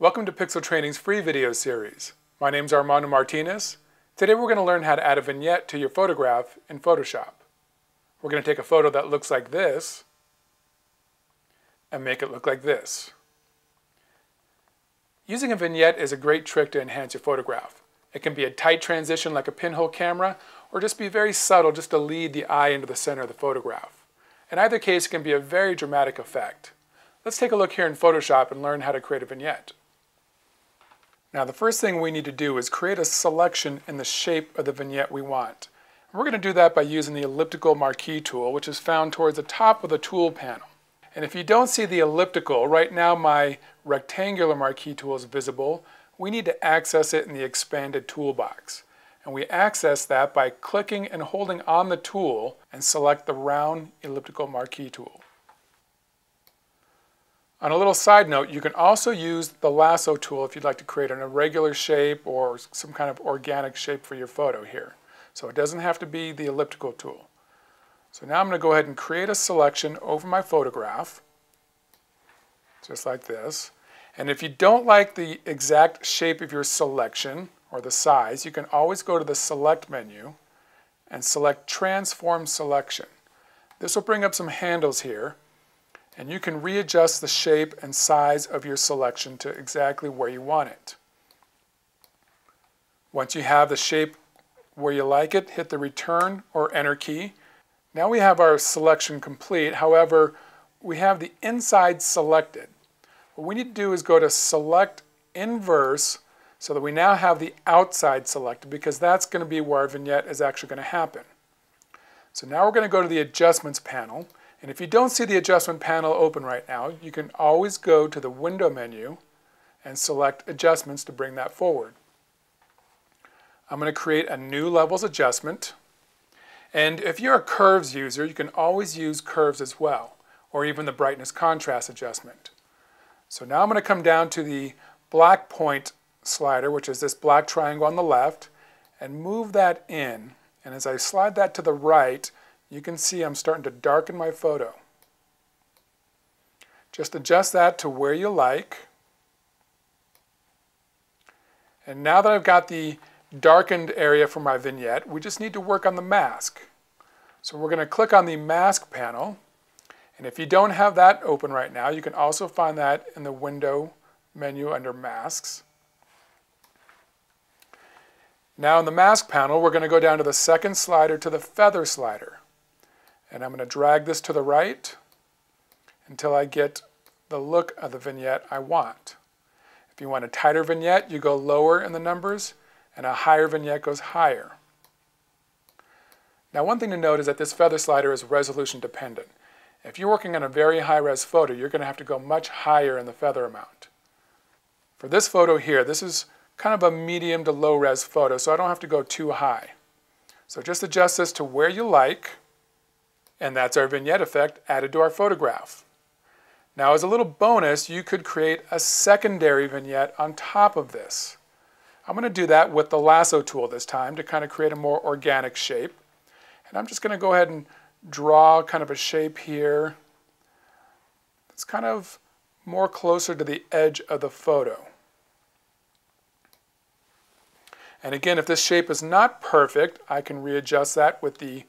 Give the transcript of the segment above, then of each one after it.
Welcome to Pixel Training's free video series. My name is Armando Martinez. Today we're going to learn how to add a vignette to your photograph in Photoshop. We're going to take a photo that looks like this and make it look like this. Using a vignette is a great trick to enhance your photograph. It can be a tight transition like a pinhole camera or just be very subtle just to lead the eye into the center of the photograph. In either case, it can be a very dramatic effect. Let's take a look here in Photoshop and learn how to create a vignette. Now the first thing we need to do is create a selection in the shape of the vignette we want. we're going to do that by using the elliptical marquee tool, which is found towards the top of the tool panel. And if you don't see the elliptical, right now my rectangular marquee tool is visible. We need to access it in the expanded toolbox. And we access that by clicking and holding on the tool and select the round elliptical marquee tool. On a little side note, you can also use the lasso tool if you'd like to create an irregular shape or some kind of organic shape for your photo here. So it doesn't have to be the elliptical tool. So now I'm going to go ahead and create a selection over my photograph, just like this. And if you don't like the exact shape of your selection or the size, you can always go to the Select menu and select Transform Selection. This will bring up some handles here and you can readjust the shape and size of your selection to exactly where you want it. Once you have the shape where you like it, hit the return or enter key. Now we have our selection complete. However, we have the inside selected. What we need to do is go to select inverse so that we now have the outside selected because that's going to be where our vignette is actually going to happen. So now we're going to go to the adjustments panel and if you don't see the adjustment panel open right now, you can always go to the window menu and select adjustments to bring that forward. I'm going to create a new levels adjustment. And if you're a curves user, you can always use curves as well, or even the brightness contrast adjustment. So now I'm going to come down to the black point slider, which is this black triangle on the left, and move that in. And as I slide that to the right, you can see I'm starting to darken my photo. Just adjust that to where you like. And now that I've got the darkened area for my vignette, we just need to work on the mask. So we're going to click on the mask panel. And if you don't have that open right now, you can also find that in the window menu under masks. Now in the mask panel, we're going to go down to the second slider to the feather slider. And I'm going to drag this to the right until I get the look of the vignette I want. If you want a tighter vignette, you go lower in the numbers, and a higher vignette goes higher. Now one thing to note is that this feather slider is resolution dependent. If you're working on a very high-res photo, you're going to have to go much higher in the feather amount. For this photo here, this is kind of a medium to low-res photo, so I don't have to go too high. So just adjust this to where you like. And that's our vignette effect added to our photograph. Now as a little bonus, you could create a secondary vignette on top of this. I'm going to do that with the lasso tool this time to kind of create a more organic shape. And I'm just going to go ahead and draw kind of a shape here. It's kind of more closer to the edge of the photo. And again, if this shape is not perfect, I can readjust that with the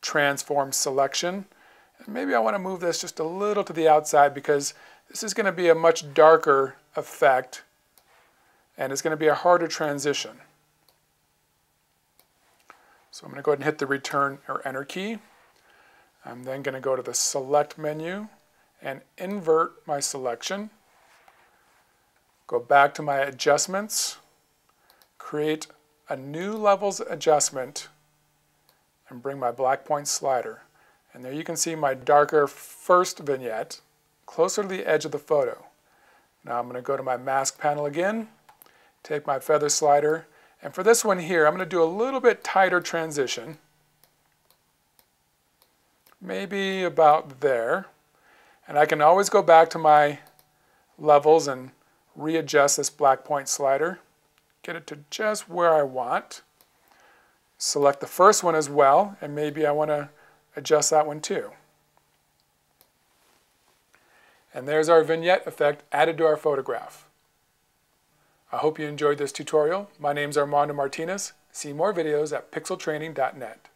transform selection. And maybe I want to move this just a little to the outside because this is going to be a much darker effect and it's going to be a harder transition. So I'm going to go ahead and hit the return or enter key. I'm then going to go to the select menu and invert my selection. Go back to my adjustments, create a new levels adjustment and bring my black point slider. And there you can see my darker first vignette closer to the edge of the photo. Now I'm going to go to my mask panel again, take my feather slider, and for this one here, I'm going to do a little bit tighter transition. Maybe about there. And I can always go back to my levels and readjust this black point slider, get it to just where I want. Select the first one as well, and maybe I want to adjust that one too. And there's our vignette effect added to our photograph. I hope you enjoyed this tutorial. My name is Armando Martinez. See more videos at pixeltraining.net.